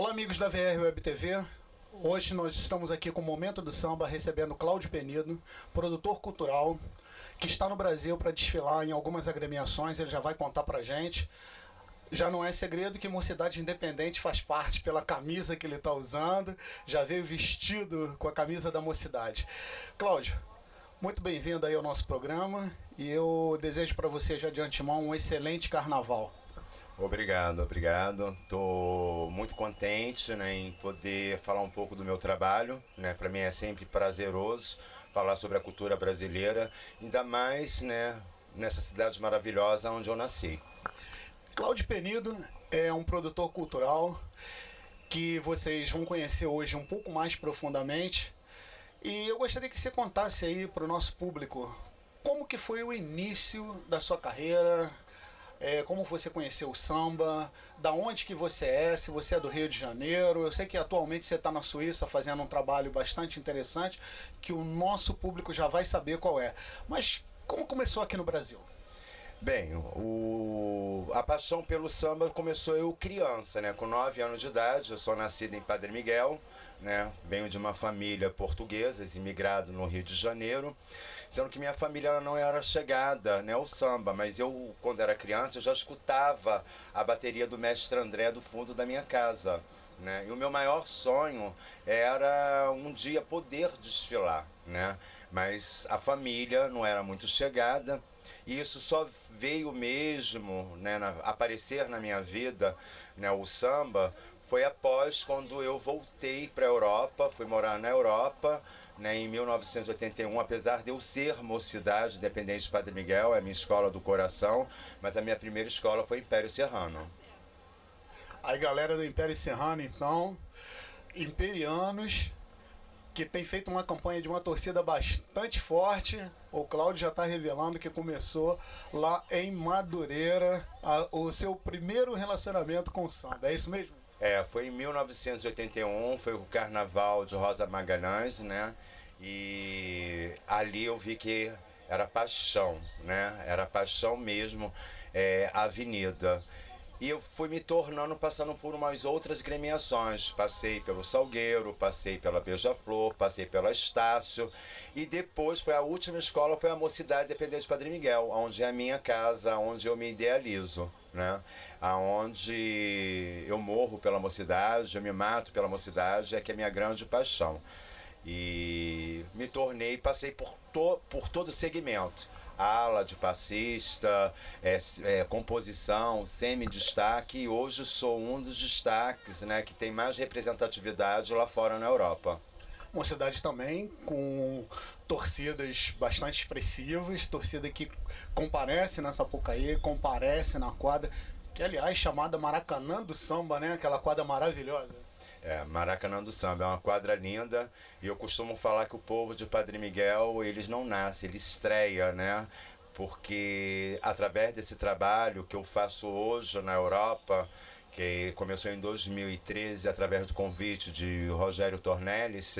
Olá, amigos da VR Web TV. Hoje nós estamos aqui com o Momento do Samba recebendo Cláudio Penido, produtor cultural, que está no Brasil para desfilar em algumas agremiações. Ele já vai contar pra gente. Já não é segredo que Mocidade Independente faz parte pela camisa que ele está usando. Já veio vestido com a camisa da Mocidade. Cláudio, muito bem-vindo aí ao nosso programa e eu desejo para você já de antemão um excelente carnaval. Obrigado, obrigado. Estou muito contente né, em poder falar um pouco do meu trabalho. Né? Para mim é sempre prazeroso falar sobre a cultura brasileira, ainda mais né, nessa cidade maravilhosa onde eu nasci. Cláudio Penido é um produtor cultural que vocês vão conhecer hoje um pouco mais profundamente. E eu gostaria que você contasse aí para o nosso público como que foi o início da sua carreira, é, como você conheceu o samba, da onde que você é, se você é do Rio de Janeiro. Eu sei que atualmente você está na Suíça fazendo um trabalho bastante interessante, que o nosso público já vai saber qual é. Mas como começou aqui no Brasil? Bem, o... a paixão pelo samba começou eu criança, né? Com 9 anos de idade, eu sou nascido em Padre Miguel, né? Venho de uma família portuguesa, imigrado no Rio de Janeiro, sendo que minha família não era chegada, né, ao samba, mas eu quando era criança eu já escutava a bateria do mestre André do fundo da minha casa. Né? E o meu maior sonho era um dia poder desfilar, né? Mas a família não era muito chegada e isso só veio mesmo né, na, aparecer na minha vida, né, o samba, foi após quando eu voltei para a Europa, fui morar na Europa, né, em 1981, apesar de eu ser mocidade independente de Padre Miguel, é a minha escola do coração, mas a minha primeira escola foi Império Serrano. Aí galera do Império Serrano, então, imperianos, que tem feito uma campanha de uma torcida bastante forte. O Cláudio já está revelando que começou lá em Madureira a, o seu primeiro relacionamento com o samba. É isso mesmo? É, foi em 1981, foi o carnaval de Rosa Magalhães, né? E ali eu vi que era paixão, né? Era paixão mesmo, é, avenida. E eu fui me tornando, passando por umas outras gremiações. Passei pelo Salgueiro, passei pela Beija-Flor, passei pela Estácio. E depois foi a última escola, foi a Mocidade Dependente de Padre Miguel, onde é a minha casa, onde eu me idealizo. Né? Aonde eu morro pela mocidade, eu me mato pela mocidade, é que é a minha grande paixão. E me tornei, passei por, to, por todo segmento ala de passista, é, é, composição, semi-destaque, e hoje sou um dos destaques né, que tem mais representatividade lá fora na Europa. Uma cidade também com torcidas bastante expressivas, torcida que comparece na Sapucaí, comparece na quadra, que aliás chamada Maracanã do Samba, né? Aquela quadra maravilhosa. É, Maracanã do Samba é uma quadra linda e eu costumo falar que o povo de Padre Miguel, eles não nascem, eles estreia, né? Porque através desse trabalho que eu faço hoje na Europa, que começou em 2013 através do convite de Rogério Tornellis.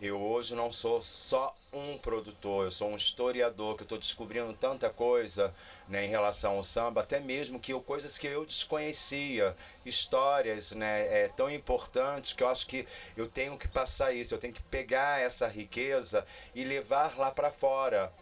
Eu hoje não sou só um produtor, eu sou um historiador que estou descobrindo tanta coisa né, em relação ao samba, até mesmo que eu, coisas que eu desconhecia, histórias né, é, tão importantes que eu acho que eu tenho que passar isso, eu tenho que pegar essa riqueza e levar lá para fora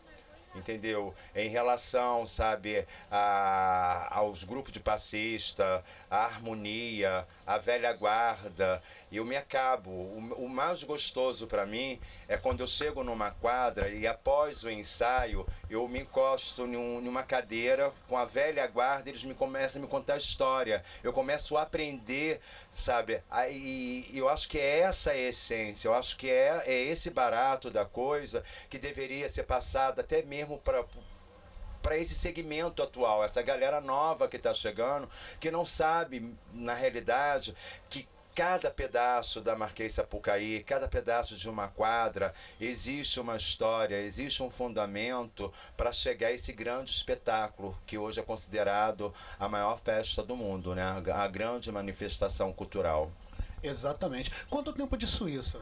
entendeu? Em relação, sabe, a, aos grupos de passista, a harmonia, a velha guarda. Eu me acabo. O, o mais gostoso para mim é quando eu chego numa quadra e após o ensaio eu me encosto num, numa cadeira com a velha guarda, eles me começam a me contar história. Eu começo a aprender, sabe? E eu acho que é essa a essência. Eu acho que é, é esse barato da coisa que deveria ser passado até mesmo para para esse segmento atual, essa galera nova que está chegando, que não sabe, na realidade, que cada pedaço da Marquês Sapucaí, cada pedaço de uma quadra, existe uma história, existe um fundamento para chegar a esse grande espetáculo que hoje é considerado a maior festa do mundo, né? a grande manifestação cultural. Exatamente. Quanto tempo de Suíça?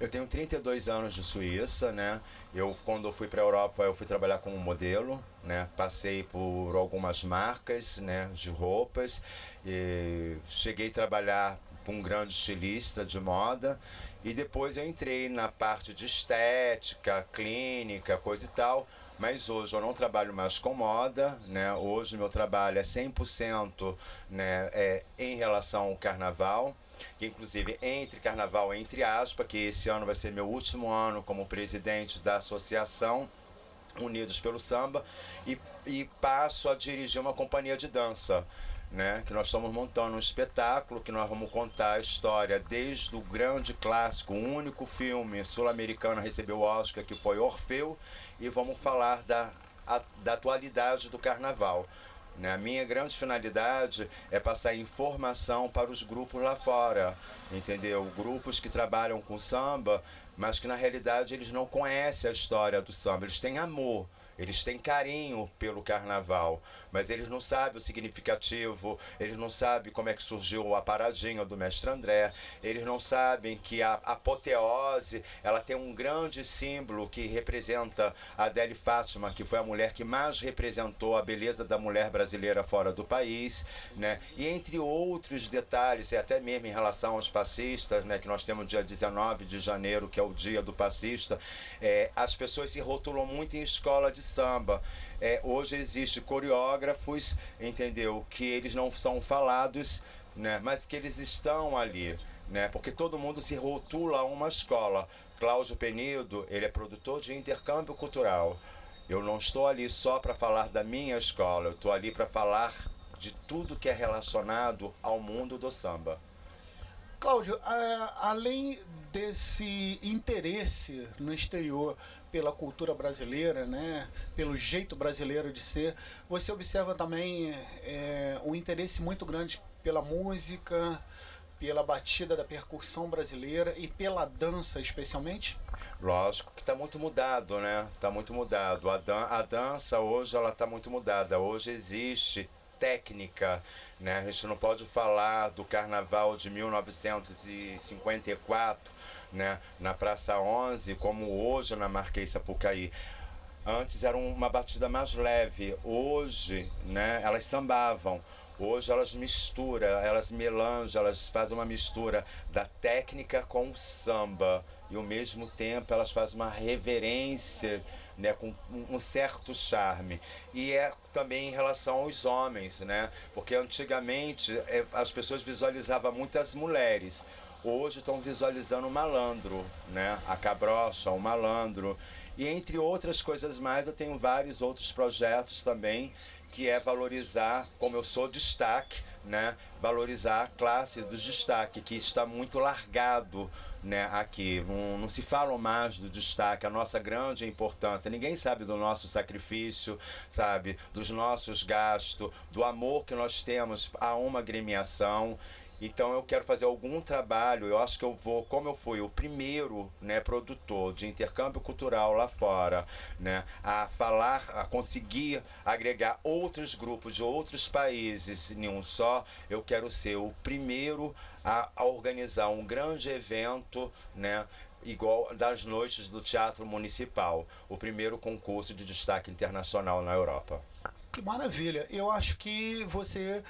Eu tenho 32 anos de Suíça, né? Eu quando eu fui para a Europa, eu fui trabalhar como modelo, né? Passei por algumas marcas, né, de roupas e cheguei a trabalhar um grande estilista de moda. E depois eu entrei na parte de estética, clínica, coisa e tal. Mas hoje eu não trabalho mais com moda, né? Hoje meu trabalho é 100% né, é, em relação ao carnaval que inclusive entre carnaval entre aspas, que esse ano vai ser meu último ano como presidente da associação Unidos pelo Samba e, e passo a dirigir uma companhia de dança. Né, que nós estamos montando um espetáculo que nós vamos contar a história desde o grande clássico, o único filme sul-americano a receber o Oscar, que foi Orfeu, e vamos falar da, a, da atualidade do carnaval. Né? A minha grande finalidade é passar informação para os grupos lá fora, entendeu? Grupos que trabalham com samba, mas que na realidade eles não conhecem a história do samba, eles têm amor eles têm carinho pelo carnaval, mas eles não sabem o significativo, eles não sabem como é que surgiu a paradinha do mestre André, eles não sabem que a apoteose ela tem um grande símbolo que representa a Adele Fátima, que foi a mulher que mais representou a beleza da mulher brasileira fora do país, né? E entre outros detalhes, e até mesmo em relação aos passistas, né, que nós temos dia 19 de janeiro, que é o dia do passista, é, as pessoas se rotulam muito em escola de samba. É, hoje existe coreógrafos, entendeu? Que eles não são falados, né? Mas que eles estão ali, né? Porque todo mundo se rotula a uma escola. Cláudio Penido, ele é produtor de intercâmbio cultural. Eu não estou ali só para falar da minha escola, eu estou ali para falar de tudo que é relacionado ao mundo do samba. Cláudio, além desse interesse no exterior pela cultura brasileira, né, pelo jeito brasileiro de ser, você observa também é, um interesse muito grande pela música, pela batida da percussão brasileira e pela dança, especialmente? Lógico que está muito mudado, né? Está muito mudado. A, dan a dança hoje ela está muito mudada. Hoje existe técnica, né? A gente não pode falar do carnaval de 1954 né, na Praça 11, como hoje na Marquês Sapucaí. Antes era uma batida mais leve, hoje né, elas sambavam. Hoje elas misturam, elas melanjam, elas fazem uma mistura da técnica com o samba. E ao mesmo tempo elas fazem uma reverência né, com um certo charme. E é também em relação aos homens, né? Porque antigamente é, as pessoas visualizavam muitas mulheres hoje estão visualizando o malandro, né? A cabrocha, o malandro. E entre outras coisas mais, eu tenho vários outros projetos também, que é valorizar, como eu sou destaque, né? Valorizar a classe dos destaque, que está muito largado né, aqui. Não, não se fala mais do destaque, a nossa grande importância. Ninguém sabe do nosso sacrifício, sabe? Dos nossos gastos, do amor que nós temos a uma agremiação. Então eu quero fazer algum trabalho, eu acho que eu vou, como eu fui o primeiro, né, produtor de intercâmbio cultural lá fora, né, a falar, a conseguir agregar outros grupos de outros países em um só, eu quero ser o primeiro a, a organizar um grande evento, né, igual das noites do Teatro Municipal, o primeiro concurso de destaque internacional na Europa. Que maravilha! Eu acho que você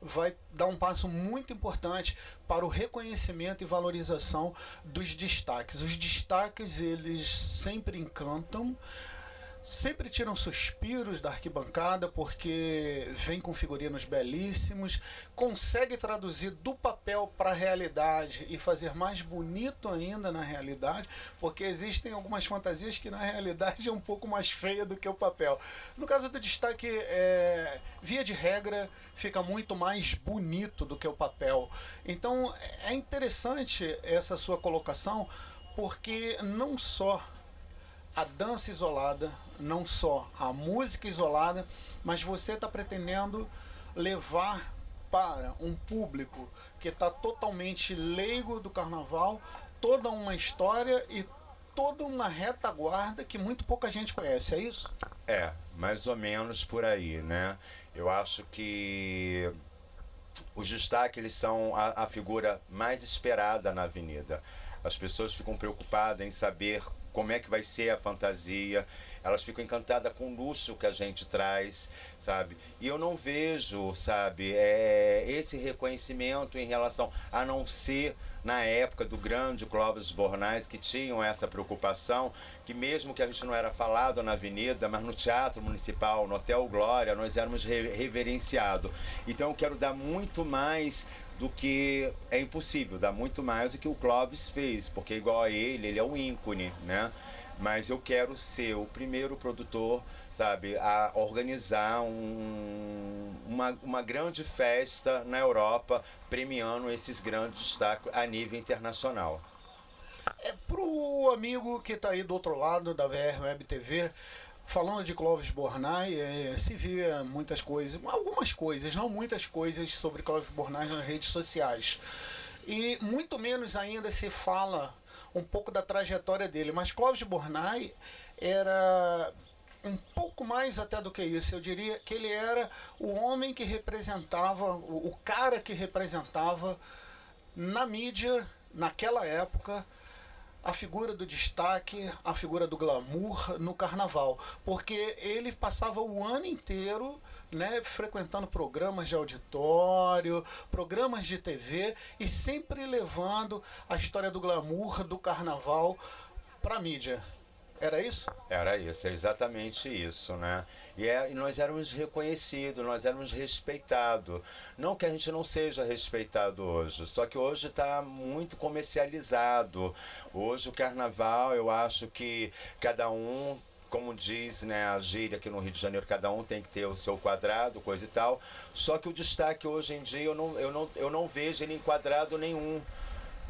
vai dar um passo muito importante para o reconhecimento e valorização dos destaques. Os destaques eles sempre encantam, sempre tiram suspiros da arquibancada porque vem com figurinos belíssimos, consegue traduzir do papel para a realidade e fazer mais bonito ainda na realidade, porque existem algumas fantasias que na realidade é um pouco mais feia do que o papel. No caso do destaque, é, via de regra, fica muito mais bonito do que o papel. Então é interessante essa sua colocação, porque não só a dança isolada, não só a música isolada, mas você está pretendendo levar para um público que está totalmente leigo do carnaval toda uma história e toda uma retaguarda que muito pouca gente conhece, é isso? É, mais ou menos por aí, né? Eu acho que os destaques eles são a, a figura mais esperada na avenida. As pessoas ficam preocupadas em saber como é que vai ser a fantasia. Elas ficam encantadas com o luxo que a gente traz, sabe? E eu não vejo, sabe, é, esse reconhecimento em relação a não ser na época do grande Clóvis Bornais, que tinham essa preocupação, que mesmo que a gente não era falado na avenida, mas no Teatro Municipal, no Hotel Glória, nós éramos reverenciados. Então eu quero dar muito mais do que é impossível, dar muito mais do que o Clóvis fez, porque igual a ele, ele é um ícone, né? Mas eu quero ser o primeiro produtor, sabe, a organizar um, uma, uma grande festa na Europa, premiando esses grandes destaques a nível internacional. É pro amigo que está aí do outro lado da VR Web TV, falando de Clóvis Bornai, é, se vê muitas coisas, algumas coisas, não muitas coisas sobre Clóvis Bornai nas redes sociais. E muito menos ainda se fala um pouco da trajetória dele. Mas Clóvis Bornai era um pouco mais até do que isso. Eu diria que ele era o homem que representava, o, o cara que representava na mídia, naquela época, a figura do destaque, a figura do glamour no carnaval, porque ele passava o ano inteiro, né, frequentando programas de auditório, programas de TV e sempre levando a história do glamour do carnaval para a mídia. Era isso? Era isso, é exatamente isso, né? E, é, e nós éramos reconhecidos, nós éramos respeitados. Não que a gente não seja respeitado hoje, só que hoje está muito comercializado. Hoje o carnaval, eu acho que cada um como diz né, a gíria aqui no Rio de Janeiro, cada um tem que ter o seu quadrado, coisa e tal. Só que o destaque hoje em dia eu não, eu não, eu não vejo ele enquadrado nenhum.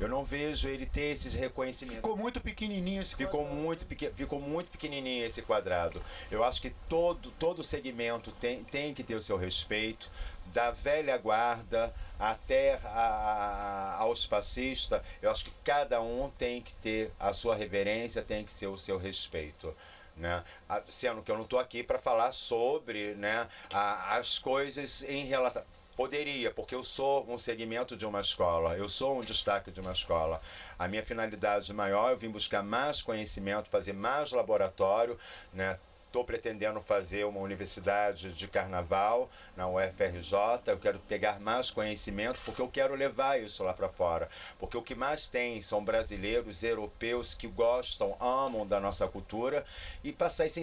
Eu não vejo ele ter esses reconhecimentos. Ficou muito pequenininho esse ficou quadrado. Muito pequ... Ficou muito pequenininho esse quadrado. Eu acho que todo, todo segmento tem, tem que ter o seu respeito, da velha guarda até a, aos fascistas. Eu acho que cada um tem que ter a sua reverência, tem que ter o seu respeito. Né? Sendo que eu não estou aqui para falar sobre né, as coisas em relação Poderia, porque eu sou um segmento de uma escola, eu sou um destaque de uma escola. A minha finalidade maior, eu vim buscar mais conhecimento, fazer mais laboratório, né? Estou pretendendo fazer uma universidade de carnaval na UFRJ. Eu quero pegar mais conhecimento porque eu quero levar isso lá para fora. Porque o que mais tem são brasileiros, europeus que gostam, amam da nossa cultura e passar esse,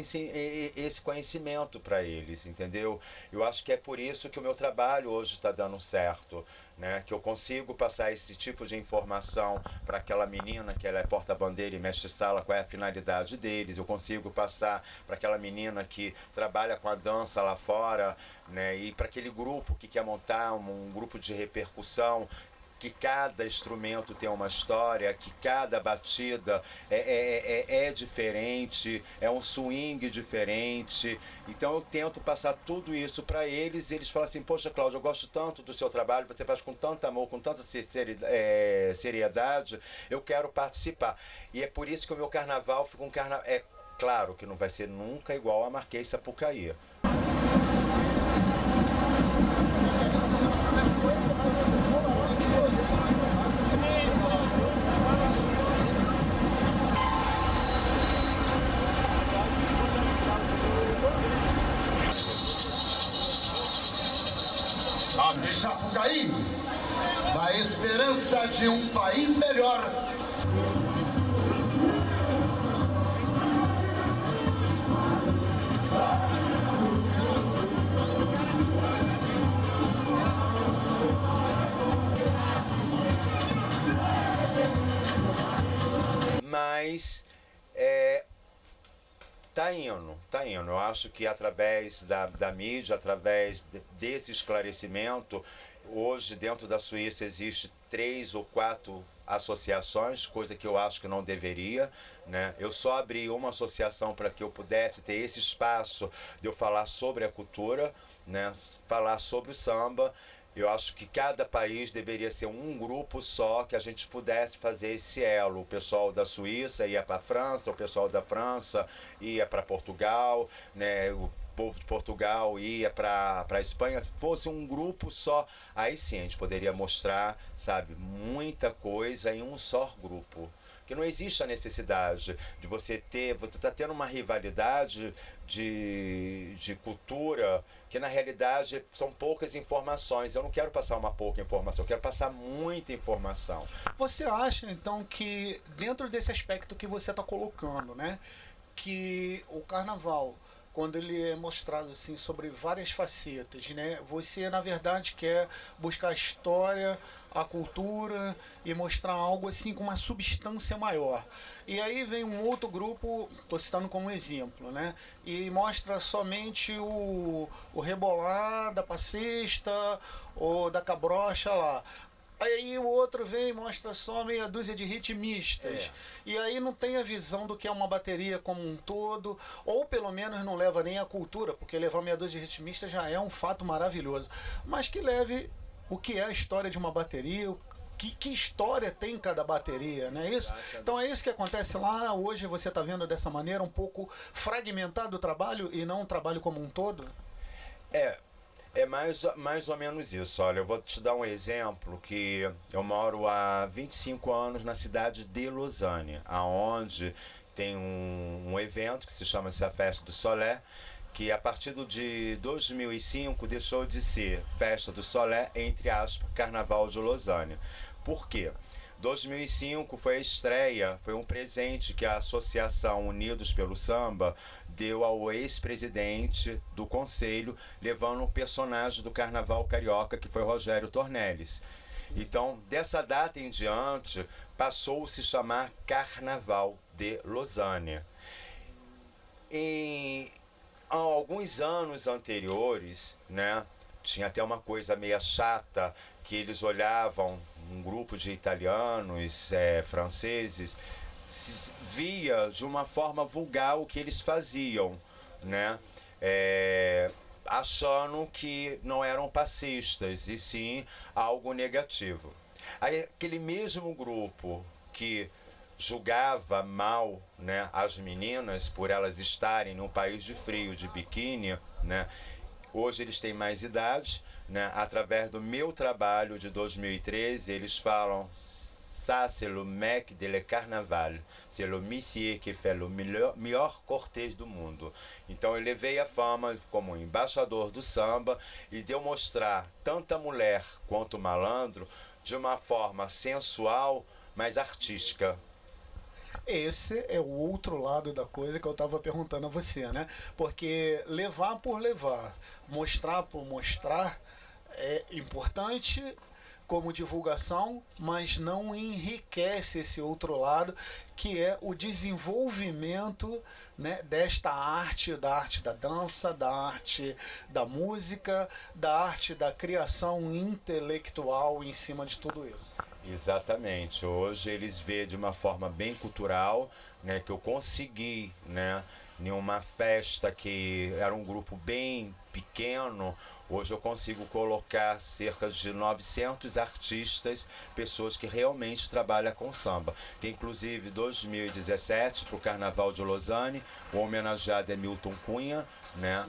esse conhecimento para eles, entendeu? Eu acho que é por isso que o meu trabalho hoje está dando certo né, que eu consigo passar esse tipo de informação para aquela menina que ela é porta-bandeira e mestre sala, qual é a finalidade deles, eu consigo passar para aquela menina que trabalha com a dança lá fora, né, e para aquele grupo que quer montar um, um grupo de repercussão, que cada instrumento tem uma história, que cada batida é, é, é, é, diferente, é um swing diferente. Então eu tento passar tudo isso para eles e eles falam assim: Poxa, Cláudio, eu gosto tanto do seu trabalho, você faz com tanto amor, com tanta é, seriedade, eu quero participar. E é por isso que o meu carnaval fica um carnaval. É claro que não vai ser nunca igual a Marquês. Sapucaí, na esperança de um país melhor. Mas é, Tá indo, tá indo. Eu acho que através da, da mídia, através de, desse esclarecimento, hoje dentro da Suíça existe três ou quatro associações, coisa que eu acho que não deveria, né? Eu só abri uma associação para que eu pudesse ter esse espaço de eu falar sobre a cultura, né? Falar sobre o samba eu acho que cada país deveria ser um grupo só que a gente pudesse fazer esse elo. O pessoal da Suíça ia para a França, o pessoal da França ia para Portugal, né? Povo de Portugal ia para a Espanha, fosse um grupo só, aí sim a gente poderia mostrar, sabe, muita coisa em um só grupo. que não existe a necessidade de você ter, você está tendo uma rivalidade de, de cultura que na realidade são poucas informações. Eu não quero passar uma pouca informação, eu quero passar muita informação. Você acha então que dentro desse aspecto que você está colocando, né, que o carnaval quando ele é mostrado assim sobre várias facetas, né? Você na verdade quer buscar a história, a cultura e mostrar algo assim com uma substância maior. E aí vem um outro grupo, estou citando como exemplo, né? E mostra somente o, o rebolar da passista ou da cabrocha lá. Aí o outro vem e mostra só meia dúzia de ritmistas. É. E aí não tem a visão do que é uma bateria como um todo, ou pelo menos não leva nem a cultura, porque levar meia dúzia de ritmistas já é um fato maravilhoso. Mas que leve o que é a história de uma bateria, que, que, história tem cada bateria, não é isso? Então é isso que acontece lá. Hoje você está vendo dessa maneira um pouco fragmentado o trabalho e não um trabalho como um todo? É, é mais, mais ou menos isso. Olha, eu vou te dar um exemplo que eu moro há 25 anos na cidade de Lausanne, aonde tem um, um evento que se chama -se a Festa do Solé, que a partir de 2005 deixou de ser Festa do Solé, entre aspas, Carnaval de Lausanne. Por quê? 2005 foi a estreia, foi um presente que a Associação Unidos pelo Samba deu ao ex-presidente do conselho, levando um personagem do Carnaval Carioca, que foi Rogério Tornelles. Então, dessa data em diante, passou a se chamar Carnaval de Lausanne. Em alguns anos anteriores, né, tinha até uma coisa meio chata que eles olhavam um grupo de italianos, é, franceses, via de uma forma vulgar o que eles faziam, né? É, achando que não eram passistas, e sim algo negativo. Aí, aquele mesmo grupo que julgava mal né, as meninas por elas estarem num país de frio, de biquíni, né? Hoje eles têm mais idade, né? Através do meu trabalho de 2013, eles falam ça c'est le mec de le carnaval, c'est le monsieur que fait le melhor, melhor cortês do mundo. Então eu levei a fama como embaixador do samba e deu mostrar tanta mulher quanto malandro de uma forma sensual, mas artística. Esse é o outro lado da coisa que eu estava perguntando a você, né? Porque levar por levar, mostrar por mostrar é importante como divulgação, mas não enriquece esse outro lado, que é o desenvolvimento né, desta arte, da arte da dança, da arte da música, da arte da criação intelectual em cima de tudo isso. Exatamente. Hoje eles vê de uma forma bem cultural, né, que eu consegui, né, em uma festa que era um grupo bem pequeno, hoje eu consigo colocar cerca de 900 artistas, pessoas que realmente trabalham com samba. Que inclusive 2017 para o Carnaval de Lausanne, o homenageado é Milton Cunha, né?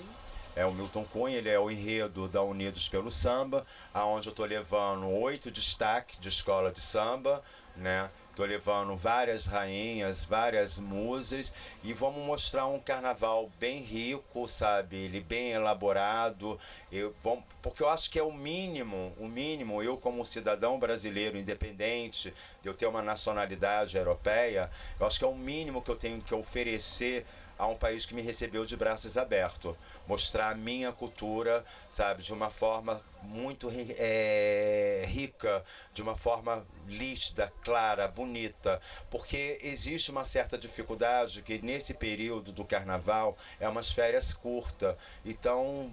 é o Milton Cunha, ele é o enredo da Unidos pelo Samba, aonde eu estou levando oito destaques de escola de samba, né? Tô levando várias rainhas, várias musas e vamos mostrar um carnaval bem rico, sabe? Ele bem elaborado. Eu, vamos, porque eu acho que é o mínimo, o mínimo, eu como cidadão brasileiro independente, de eu ter uma nacionalidade europeia, eu acho que é o mínimo que eu tenho que oferecer a um país que me recebeu de braços abertos. Mostrar a minha cultura, sabe, de uma forma muito é, rica, de uma forma lícita, clara, bonita, porque existe uma certa dificuldade que nesse período do carnaval é umas férias curtas. Então,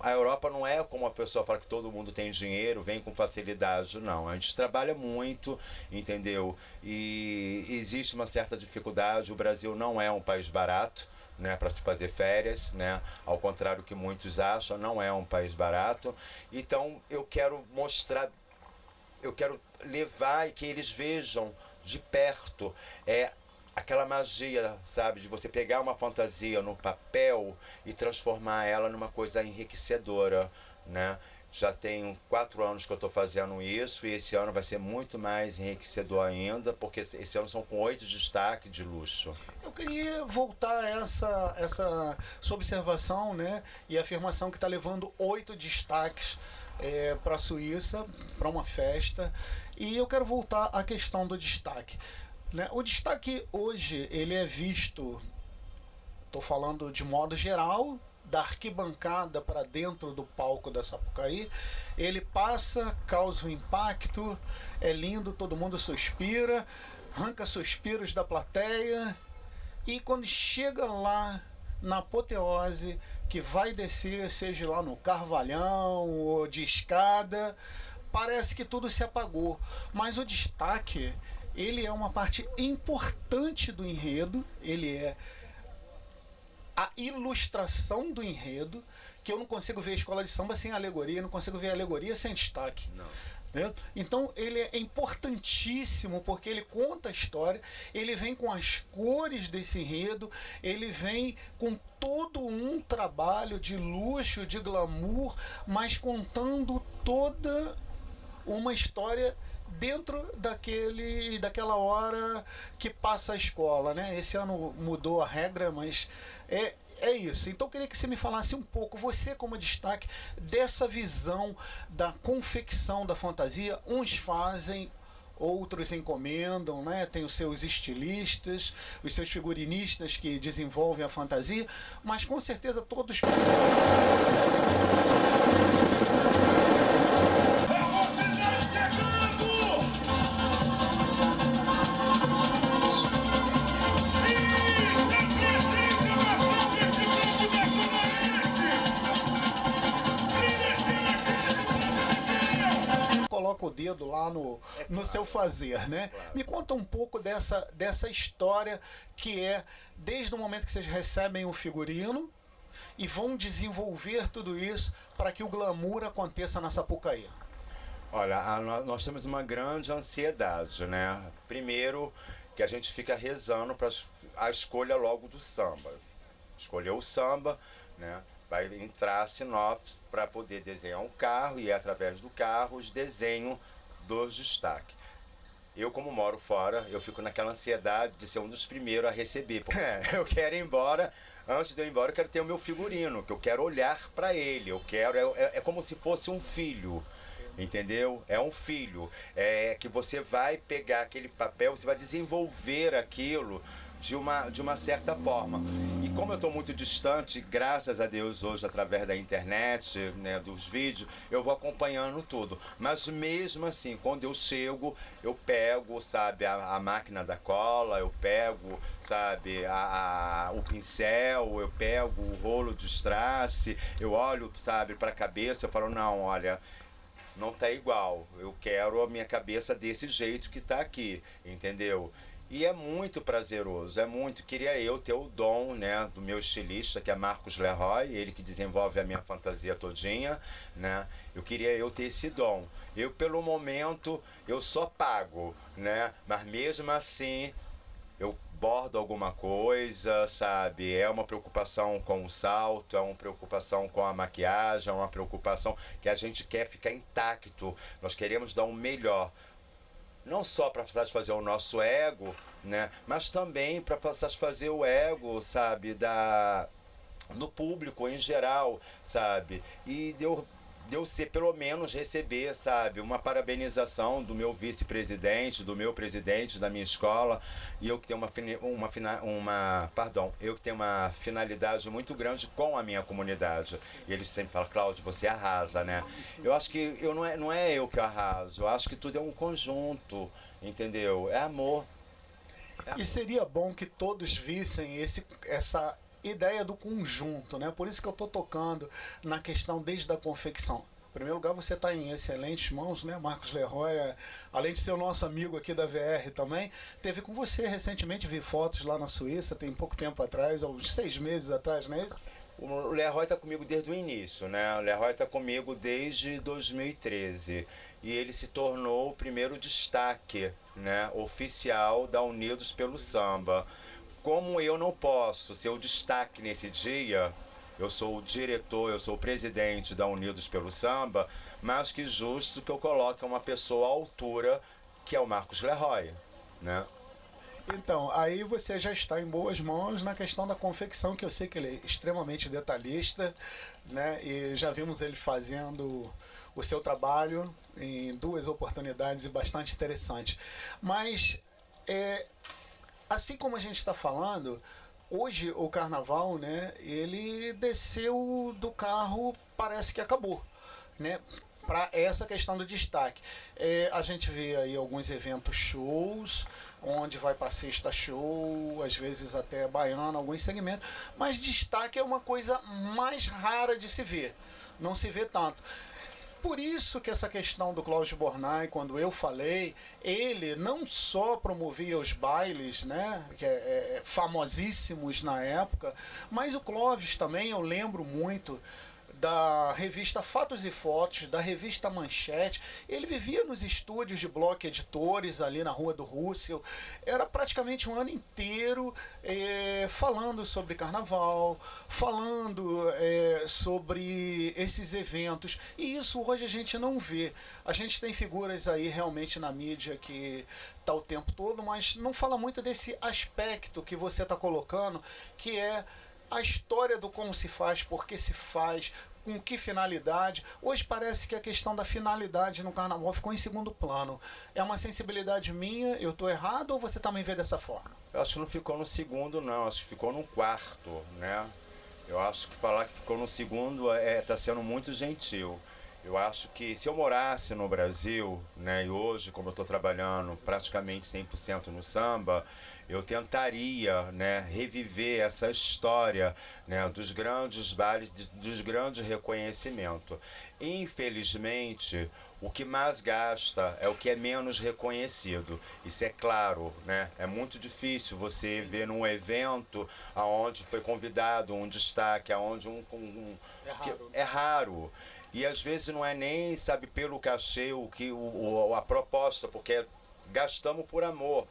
a Europa não é como a pessoa fala que todo mundo tem dinheiro, vem com facilidade, não. A gente trabalha muito, entendeu? E existe uma certa dificuldade. O Brasil não é um país barato né, para se fazer férias, né? Ao contrário que muitos acham, não é um país barato. Então eu quero mostrar, eu quero levar e que eles vejam de perto é aquela magia, sabe, de você pegar uma fantasia no papel e transformar ela numa coisa enriquecedora, né? Já tem quatro anos que eu estou fazendo isso e esse ano vai ser muito mais enriquecedor ainda, porque esse ano são com oito destaques de luxo. Eu queria voltar a essa, essa sua observação né, e afirmação que está levando oito destaques é, para a Suíça, para uma festa. E eu quero voltar à questão do destaque. Né? O destaque hoje ele é visto, estou falando de modo geral, da arquibancada para dentro do palco da Sapucaí, ele passa, causa um impacto, é lindo, todo mundo suspira, arranca suspiros da plateia, e quando chega lá na apoteose, que vai descer, seja lá no Carvalhão ou de escada, parece que tudo se apagou. Mas o destaque, ele é uma parte importante do enredo, ele é a ilustração do enredo, que eu não consigo ver a escola de samba sem alegoria, não consigo ver a alegoria sem destaque. Não. Né? Então ele é importantíssimo porque ele conta a história, ele vem com as cores desse enredo, ele vem com todo um trabalho de luxo, de glamour, mas contando toda uma história dentro daquele daquela hora que passa a escola, né? Esse ano mudou a regra, mas é é isso. Então eu queria que você me falasse um pouco, você como destaque, dessa visão da confecção da fantasia. Uns fazem, outros encomendam, né? Tem os seus estilistas, os seus figurinistas que desenvolvem a fantasia, mas com certeza todos. O dedo lá no, é no seu fazer, né? Claro. Me conta um pouco dessa, dessa história que é desde o momento que vocês recebem o figurino e vão desenvolver tudo isso para que o glamour aconteça na Sapucaí. Olha, a, nós temos uma grande ansiedade, né? Primeiro que a gente fica rezando para a escolha logo do samba. Escolheu o samba, né? Vai entrar a sinopse para poder desenhar um carro e é através do carro os desenhos dos destaques. Eu, como moro fora, eu fico naquela ansiedade de ser um dos primeiros a receber. Porque eu quero ir embora, antes de eu ir embora, eu quero ter o meu figurino, que eu quero olhar para ele. Eu quero, é, é, é como se fosse um filho entendeu? É um filho, é que você vai pegar aquele papel, você vai desenvolver aquilo de uma, de uma certa forma. E como eu estou muito distante, graças a Deus hoje através da internet, né, dos vídeos, eu vou acompanhando tudo. Mas mesmo assim, quando eu chego, eu pego, sabe, a, a máquina da cola, eu pego, sabe, a, a, o pincel, eu pego o rolo de strass, eu olho, sabe, para a cabeça, eu falo, não, olha, não tá igual. Eu quero a minha cabeça desse jeito que tá aqui, entendeu? E é muito prazeroso, é muito. Queria eu ter o dom, né, do meu estilista, que é Marcos Leroy, ele que desenvolve a minha fantasia todinha, né? Eu queria eu ter esse dom. Eu, pelo momento, eu só pago, né? Mas mesmo assim, eu bordo alguma coisa, sabe? É uma preocupação com o salto, é uma preocupação com a maquiagem, é uma preocupação que a gente quer ficar intacto. Nós queremos dar o um melhor não só para satisfazer o nosso ego, né, mas também para satisfazer o ego, sabe, da no público em geral, sabe? E deu de eu ser, pelo menos, receber, sabe, uma parabenização do meu vice-presidente, do meu presidente da minha escola, e eu que tenho uma, uma, uma, pardon, eu que tenho uma finalidade muito grande com a minha comunidade. E eles sempre falam, Cláudio, você arrasa, né? Eu acho que eu não, é, não é eu que arraso, eu acho que tudo é um conjunto, entendeu? É amor. É amor. E seria bom que todos vissem esse, essa ideia do conjunto, né? Por isso que eu estou tocando na questão desde a confecção. Em primeiro lugar, você está em excelentes mãos, né? Marcos Leroy, é, além de ser o nosso amigo aqui da VR também, teve com você recentemente, vi fotos lá na Suíça, tem pouco tempo atrás, uns seis meses atrás, não é isso? O Leroy está comigo desde o início, né? O Leroy está comigo desde 2013 e ele se tornou o primeiro destaque, né, oficial da Unidos pelo Samba como eu não posso ser o destaque nesse dia, eu sou o diretor, eu sou o presidente da Unidos pelo Samba, mais que justo que eu coloque uma pessoa à altura, que é o Marcos Leroy, né? Então, aí você já está em boas mãos na questão da confecção, que eu sei que ele é extremamente detalhista, né? E já vimos ele fazendo o seu trabalho em duas oportunidades e bastante interessante. Mas, é, assim como a gente está falando, hoje o carnaval, né? Ele desceu do carro, parece que acabou, né? para essa questão do destaque. É, a gente vê aí alguns eventos shows, onde vai passista show, às vezes até baiano, alguns segmentos, mas destaque é uma coisa mais rara de se ver. Não se vê tanto. Por isso que essa questão do Cláudio Bornai, quando eu falei, ele não só promovia os bailes, né, que é, é, famosíssimos na época, mas o Clóvis também, eu lembro muito, da revista Fatos e Fotos, da revista Manchete. Ele vivia nos estúdios de Bloco Editores, ali na Rua do Russell. Era praticamente um ano inteiro é, falando sobre carnaval, falando é, sobre esses eventos. E isso hoje a gente não vê. A gente tem figuras aí realmente na mídia que tá o tempo todo, mas não fala muito desse aspecto que você está colocando, que é a história do como se faz, por que se faz, com que finalidade. Hoje parece que a questão da finalidade no carnaval ficou em segundo plano. É uma sensibilidade minha, eu estou errado ou você também vê dessa forma? Eu acho que não ficou no segundo, não, acho que ficou no quarto, né? Eu acho que falar que ficou no segundo está é, tá sendo muito gentil. Eu acho que se eu morasse no Brasil, né, e hoje, como eu estou trabalhando praticamente 100% no samba, eu tentaria né, reviver essa história né, dos grandes bailes, dos grandes reconhecimentos. Infelizmente, o que mais gasta é o que é menos reconhecido. Isso é claro, né? É muito difícil você ver num evento aonde foi convidado um destaque, aonde um, um é raro. é raro. E às vezes não é nem, sabe, pelo cachê, o que o a proposta, porque gastamos por amor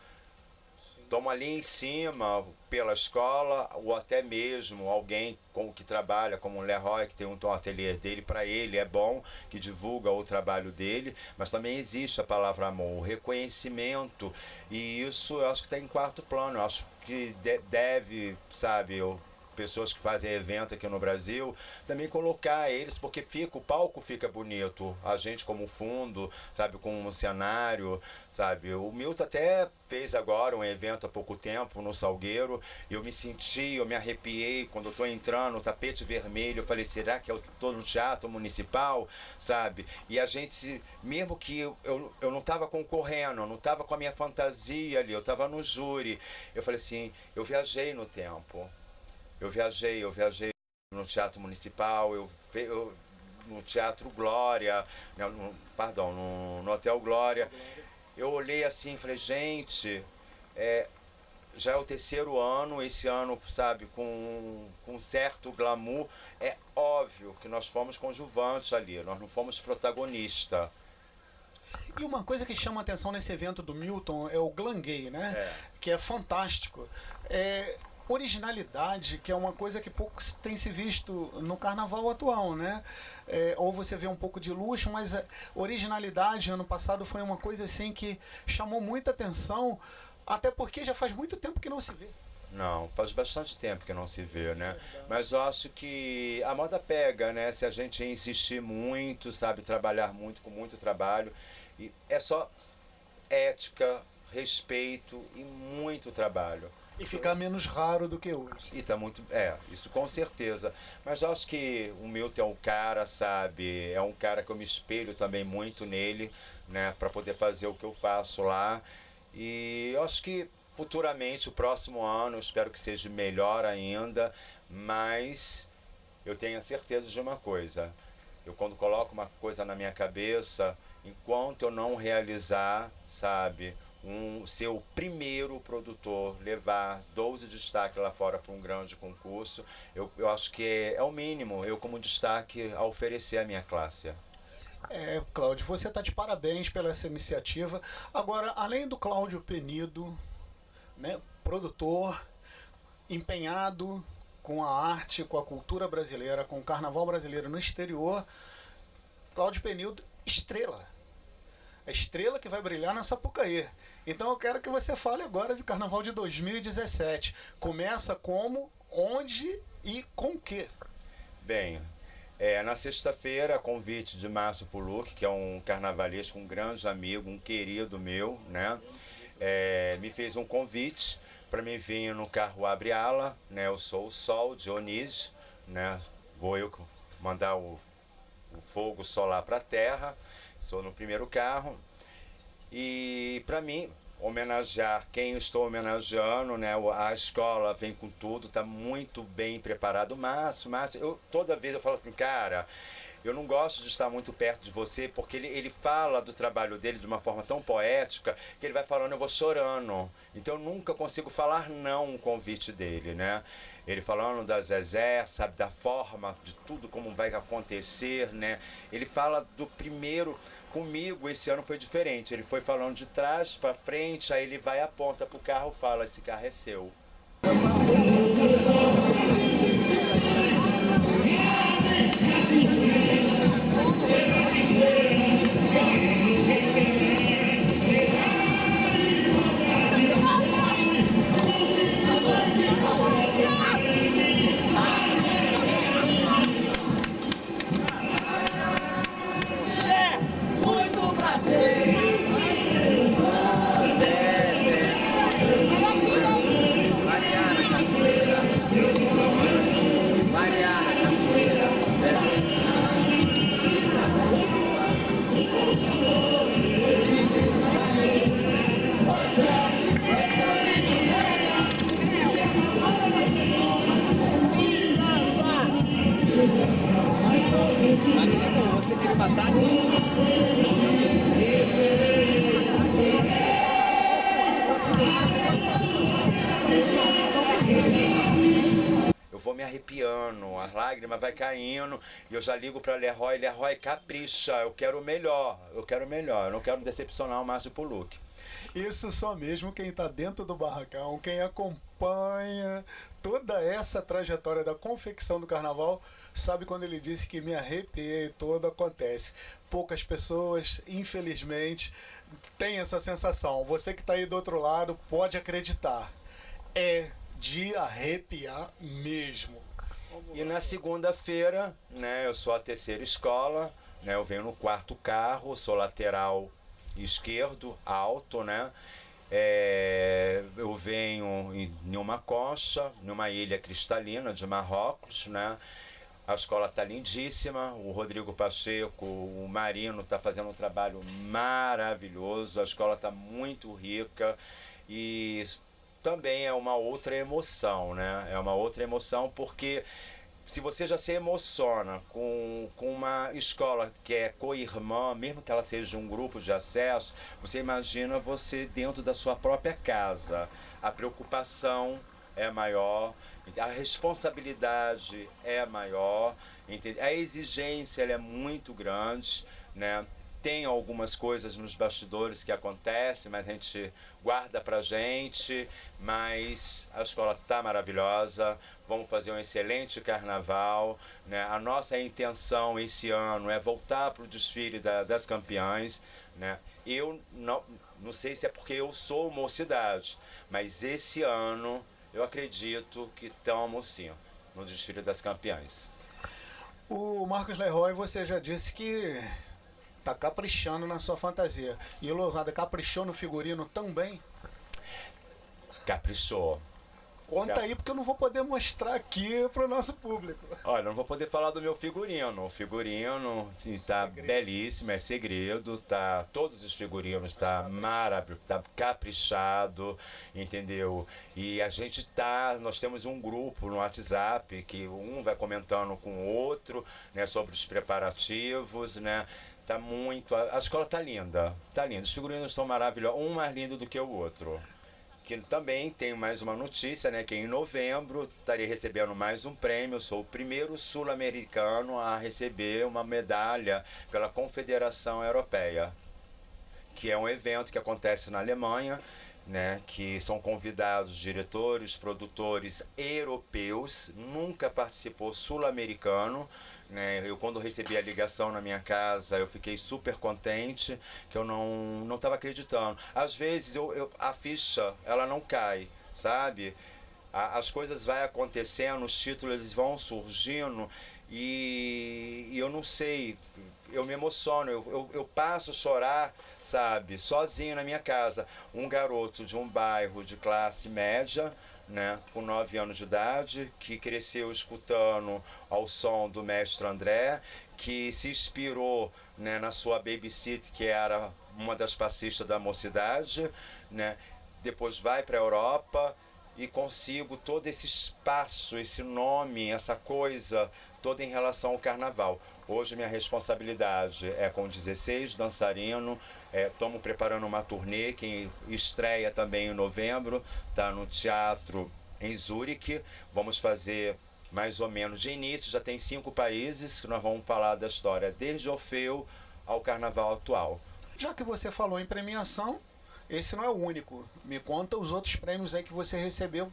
estão ali em cima pela escola ou até mesmo alguém com que trabalha como o Leroy que tem um ateliê dele para ele é bom que divulga o trabalho dele mas também existe a palavra amor o reconhecimento e isso eu acho que está em quarto plano eu acho que deve sabe pessoas que fazem evento aqui no Brasil, também colocar eles, porque fica, o palco fica bonito. A gente como fundo, sabe, como um cenário, sabe. O Milton até fez agora um evento há pouco tempo no Salgueiro, eu me senti, eu me arrepiei quando eu tô entrando, no tapete vermelho, eu falei, será que eu tô no teatro municipal, sabe? E a gente, mesmo que eu, eu, eu não tava concorrendo, eu não tava com a minha fantasia ali, eu tava no júri, eu falei assim, eu viajei no tempo. Eu viajei, eu viajei no Teatro Municipal, eu, eu no Teatro Glória, no, perdão, no, no, Hotel Glória. Eu olhei assim e falei, gente, é, já é o terceiro ano, esse ano, sabe, com, com certo glamour. É óbvio que nós fomos conjuvantes ali, nós não fomos protagonista. E uma coisa que chama atenção nesse evento do Milton é o Glam Gay, né? É. Que é fantástico. É, originalidade, que é uma coisa que pouco tem se visto no carnaval atual, né? É, ou você vê um pouco de luxo, mas originalidade ano passado foi uma coisa assim que chamou muita atenção, até porque já faz muito tempo que não se vê. Não, faz bastante tempo que não se vê, né? Mas eu acho que a moda pega, né? Se a gente insistir muito, sabe, trabalhar muito, com muito trabalho. E é só ética, respeito e muito trabalho. E ficar menos raro do que hoje. E tá muito. É, isso com certeza. Mas acho que o Milton é um cara, sabe? É um cara que eu me espelho também muito nele, né? para poder fazer o que eu faço lá. E eu acho que futuramente, o próximo ano, espero que seja melhor ainda, mas eu tenho a certeza de uma coisa. Eu quando coloco uma coisa na minha cabeça, enquanto eu não realizar, sabe, um ser o primeiro produtor, levar 12 destaques lá fora para um grande concurso, eu, eu acho que é, é o mínimo, eu como destaque a oferecer à minha classe. É, Cláudio, você está de parabéns pela essa iniciativa. Agora, além do Cláudio Penido, né, produtor, empenhado com a arte, com a cultura brasileira, com o carnaval brasileiro no exterior, Cláudio Penildo, estrela. A estrela que vai brilhar na Sapucaí. Então eu quero que você fale agora de Carnaval de 2017. Começa como, onde e com que? Bem, é, na sexta-feira, convite de Márcio Puluc, que é um carnavalesco, um grande amigo, um querido meu, né? É, me fez um convite para mim vir no carro Abre Ala, né? Eu sou o Sol, Dionísio, né? Vou eu mandar o, o fogo solar para a Terra, sou no primeiro carro. E para mim, homenagear quem eu estou homenageando, né? A escola vem com tudo, está muito bem preparado. Márcio, Márcio, eu toda vez eu falo assim, cara, eu não gosto de estar muito perto de você, porque ele, ele fala do trabalho dele de uma forma tão poética que ele vai falando, eu vou chorando. Então eu nunca consigo falar não um convite dele, né? Ele falando da Zezé, sabe, da forma de tudo como vai acontecer, né? Ele fala do primeiro comigo esse ano foi diferente. Ele foi falando de trás para frente, aí ele vai aponta pro carro, fala esse carro é seu. Eu já ligo para Leroy, Leroy, capricha, eu quero o melhor, eu quero o melhor, eu não quero decepcionar o Márcio Puluc. Isso só mesmo quem está dentro do barracão, quem acompanha toda essa trajetória da confecção do carnaval, sabe quando ele disse que me arrepiei todo acontece. Poucas pessoas, infelizmente, têm essa sensação. Você que está aí do outro lado pode acreditar. É de arrepiar mesmo. E na segunda-feira, né, eu sou a terceira escola, né, eu venho no quarto carro, sou lateral esquerdo, alto, né? É, eu venho em uma costa, numa ilha cristalina de Marrocos, né? A escola está lindíssima, o Rodrigo Pacheco, o Marino está fazendo um trabalho maravilhoso, a escola está muito rica e também é uma outra emoção, né? É uma outra emoção porque se você já se emociona com, com uma escola que é co-irmã, mesmo que ela seja um grupo de acesso, você imagina você dentro da sua própria casa. A preocupação é maior, a responsabilidade é maior, a exigência é muito grande, né? Tem algumas coisas nos bastidores que acontecem, mas a gente guarda pra gente. Mas a escola tá maravilhosa. Vamos fazer um excelente carnaval. Né? A nossa intenção esse ano é voltar para o desfile da, das campeãs. Né? Eu não, não sei se é porque eu sou mocidade, mas esse ano eu acredito que estamos sim no desfile das campeãs. O Marcos Leroy, você já disse que tá caprichando na sua fantasia. E o Lousada caprichou no figurino também? Caprichou. Conta aí, porque eu não vou poder mostrar aqui pro nosso público. Olha, não vou poder falar do meu figurino. O figurino, assim, tá segredo. belíssimo, é segredo, tá. Todos os figurinos tá maravilhoso, tá caprichado, entendeu? E a gente tá. Nós temos um grupo no WhatsApp que um vai comentando com o outro, né, sobre os preparativos, né? Tá muito. A, a escola tá linda. Tá linda. Os figurinos estão maravilhosos. Um mais lindo do que o outro. Que também tem mais uma notícia, né? Que em novembro estarei recebendo mais um prêmio. Sou o primeiro sul-americano a receber uma medalha pela Confederação Europeia. Que é um evento que acontece na Alemanha né, que são convidados diretores, produtores europeus, nunca participou sul-americano. Né? Eu quando recebi a ligação na minha casa, eu fiquei super contente, que eu não não estava acreditando. Às vezes eu, eu, a ficha ela não cai, sabe? A, as coisas vai acontecendo, os títulos eles vão surgindo e, e eu não sei, eu me emociono, eu, eu, eu, passo a chorar, sabe, sozinho na minha casa. Um garoto de um bairro de classe média, né, com 9 anos de idade, que cresceu escutando ao som do mestre André, que se inspirou né, na sua babysit, que era uma das passistas da mocidade, né, depois vai para a Europa e consigo todo esse espaço, esse nome, essa coisa toda em relação ao carnaval. Hoje minha responsabilidade é com 16 dançarinos, estamos é, preparando uma turnê que estreia também em novembro, tá no teatro em Zurique. Vamos fazer mais ou menos de início, já tem cinco países que nós vamos falar da história desde Orfeu ao carnaval atual. Já que você falou em premiação, esse não é o único. Me conta os outros prêmios aí que você recebeu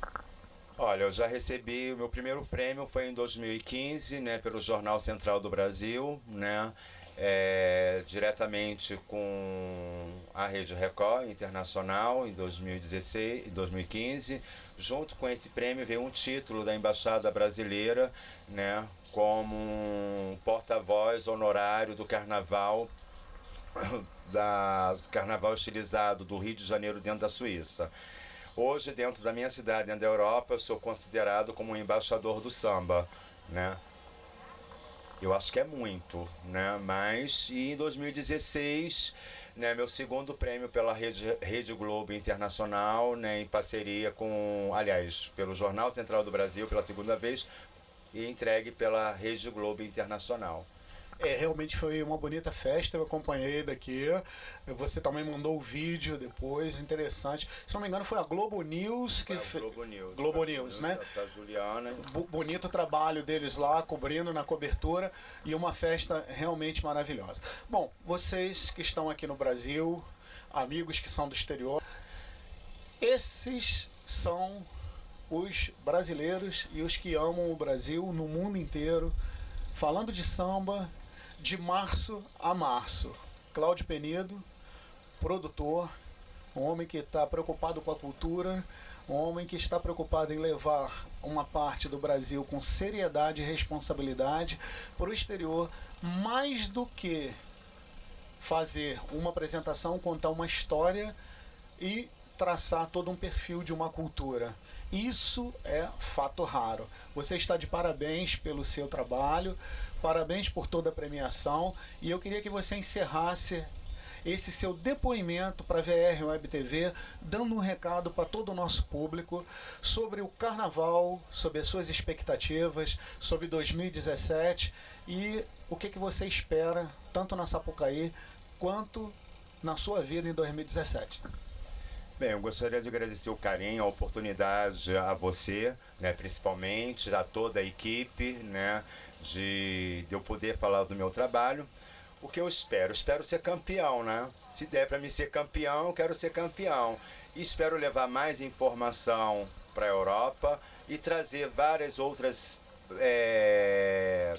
Olha, eu já recebi o meu primeiro prêmio foi em 2015, né, pelo Jornal Central do Brasil, né, é, diretamente com a Rede Record Internacional em 2016, 2015. Junto com esse prêmio veio um título da Embaixada Brasileira, né, como porta-voz honorário do Carnaval da Carnaval estilizado do Rio de Janeiro dentro da Suíça. Hoje, dentro da minha cidade, dentro da Europa, eu sou considerado como um embaixador do samba, né? Eu acho que é muito, né? Mas e em 2016, né, meu segundo prêmio pela Rede, Rede Globo Internacional, né, em parceria com, aliás, pelo Jornal Central do Brasil pela segunda vez e entregue pela Rede Globo Internacional. É, realmente foi uma bonita festa, eu acompanhei daqui. Você também mandou o vídeo depois, interessante. Se não me engano, foi a Globo News que fez. Globo News. Globo News, né? Da Juliana. B bonito trabalho deles lá, cobrindo na cobertura e uma festa realmente maravilhosa. Bom, vocês que estão aqui no Brasil, amigos que são do exterior, esses são os brasileiros e os que amam o Brasil no mundo inteiro, falando de samba de março a março. Cláudio Penido, produtor, um homem que está preocupado com a cultura, um homem que está preocupado em levar uma parte do Brasil com seriedade e responsabilidade para o exterior, mais do que fazer uma apresentação, contar uma história e traçar todo um perfil de uma cultura. Isso é fato raro. Você está de parabéns pelo seu trabalho, parabéns por toda a premiação e eu queria que você encerrasse esse seu depoimento para a VR Web TV, dando um recado para todo o nosso público sobre o carnaval, sobre as suas expectativas, sobre 2017 e o que, que você espera, tanto na Sapucaí quanto na sua vida em 2017. Bem, eu gostaria de agradecer o carinho, a oportunidade a você, né, principalmente, a toda a equipe, né, de, de eu poder falar do meu trabalho. O que eu espero? Espero ser campeão, né? Se der para me ser campeão, quero ser campeão. E espero levar mais informação para a Europa e trazer várias outras é,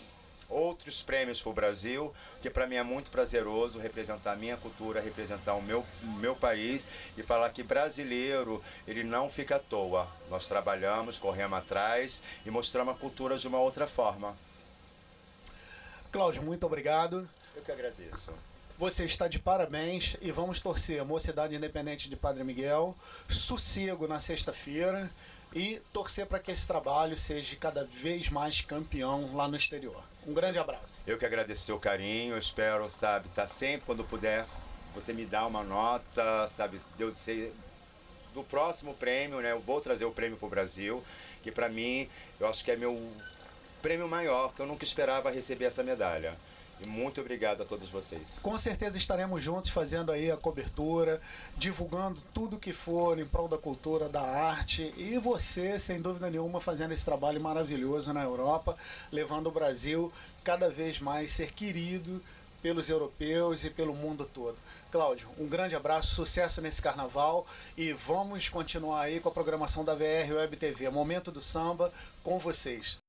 outros prêmios para o Brasil, que para mim é muito prazeroso representar a minha cultura, representar o meu, meu país e falar que brasileiro, ele não fica à toa. Nós trabalhamos, corremos atrás e mostramos a cultura de uma outra forma. Cláudio, muito obrigado. Eu que agradeço. Você está de parabéns e vamos torcer Mocidade Independente de Padre Miguel, sossego na sexta-feira e torcer para que esse trabalho seja cada vez mais campeão lá no exterior. Um grande abraço. Eu que agradeço o seu carinho, espero, sabe, estar tá sempre quando puder, você me dá uma nota, sabe, eu sei do próximo prêmio, né? Eu vou trazer o prêmio para o Brasil, que para mim, eu acho que é meu prêmio maior, que eu nunca esperava receber essa medalha. E muito obrigado a todos vocês. Com certeza estaremos juntos fazendo aí a cobertura, divulgando tudo que for em prol da cultura, da arte. E você, sem dúvida nenhuma, fazendo esse trabalho maravilhoso na Europa, levando o Brasil cada vez mais ser querido pelos europeus e pelo mundo todo. Cláudio, um grande abraço, sucesso nesse carnaval e vamos continuar aí com a programação da VR Web TV, Momento do Samba, com vocês.